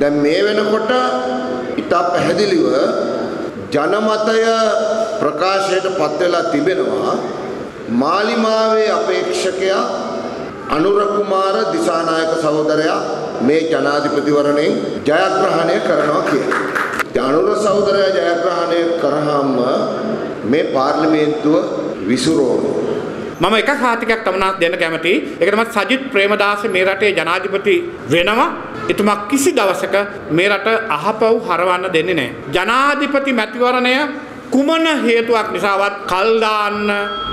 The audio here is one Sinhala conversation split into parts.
දැන් මේ වෙනකොට ඉතා පැහැදිලිව ජනමතය ප්‍රකාශයට පත් වෙලා තිබෙනවා මාලිමාවේ අපේක්ෂකයා අනුර කුමාර දිසානායක සහෝදරයා මේ ජනාධිපතිවරණයෙන් ජයග්‍රහණය කරනවා කියලා. අනුර සහෝදරයා ජයග්‍රහණය කරාම මේ පාර්ලිමේන්තුව විසුරුවනවා. මම එක සාතිකයක් තමනා දෙන්න කැමතියි. ඒක තමයි සජිත් ප්‍රේමදාස මේ රටේ ජනාධිපති වෙනවා. එතුමා කිසි දවසක මේ රට අහපව් හරවන්න දෙන්නේ නැහැ. ජනාධිපති මැතිවරණය කුමන හේතුවක් නිසාවත් කල් දාන්න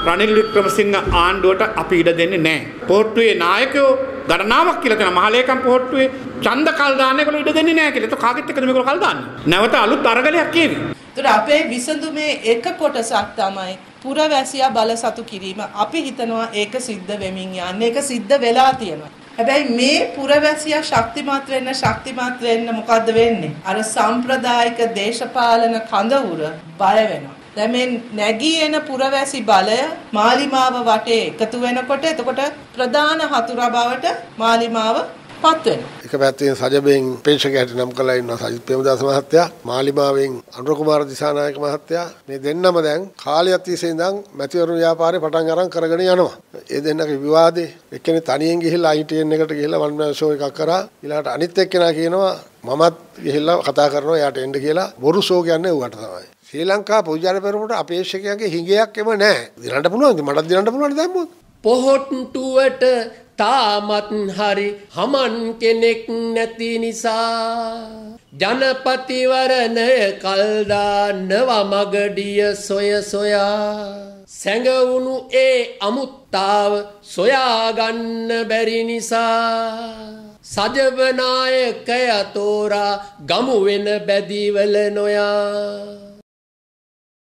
රනිල් වික්‍රමසිංහ ආණ්ඩුවට අපි ඉඩ දෙන්නේ නැහැ. පොට්ටුවේ නායකයෝ ගණනාවක් කියලා තියෙන මහලේකම් පොට්ටුවේ ඡන්ද කල් දාන්න ඒගොල්ලෝ ඉඩ දෙන්නේ නැහැ කියලා. ඒක කාගෙත් එක්කද මේගොල්ලෝ කල් දාන්නේ? නැවත අලුත් අරගලයක් කියවි. ඒතර අපේ විසඳුමේ එක කොටසක් තමයි පුරවැසියා බලසතු කිරීම. අපි හිතනවා ඒක සිද්ධ වෙමින් යන්නේ. ඒක සිද්ධ වෙලා තියෙනවා. හැබැයි මේ පුරවැසියා ශක්තිමත් වෙන්න ශක්තිමත් වෙන්න මොකද්ද වෙන්නේ? අර සම්ප්‍රදායික දේශපාලන කඳවුර බය වෙනවා. දැන් මේ නැගී එන පුරවැසි බලය මාලිමාව වටේ එකතු වෙනකොට එතකොට ප්‍රධාන හතුරා බවට මාලිමාව පත් වෙනවා. එක පැත්තෙන් සජබෙන් පේක්ෂකයට නම් කළා ඉන්නවා සජිත් ප්‍රේමදාස මහත්තයා මාලිමාවෙන් අනුර කුමාර දිසානායක මහත්තයා මේ දෙන්නම දැන් කාලයක් තිස්සේ ඉඳන් මැතිවරණ ව්‍යාපාරේ පටන් අරන් කරගෙන යනවා. ඒ දෙන්නගේ විවාදේ එක්කෙනෙක් තනියෙන් ගිහිල්ලා ITN එකට ගිහිල්ලා වන් මෑන් ෂෝ එකක් කරා. ඊළාට අනිත් එක්කෙනා කියනවා මමත් ගිහිල්ලා කතා කරනවා එයාට එන්න කියලා. බොරු ෂෝ කියන්නේ ඌට තමයි. ශ්‍රී ලංකා පූජාර පෙරමුණට අපේක්ෂකයන්ගේ හිඟයක් එම නැහැ. දිනන්න පුළුවන්. මටත් දිනන්න පුළුවන් දැම්මොත්. පොහොට්ටුවට තාමත් හරි හමන් කෙනෙක් නැති නිසා. ජනපතිවරණය කල්දාන්නව මගඩිය සොය සොයා. සැඟවුණු ඒ අමුත්තාව සොයාගන්න බැරි නිසා. සජවනායකය තෝරා ගමුවෙන බැදිවල නොයා.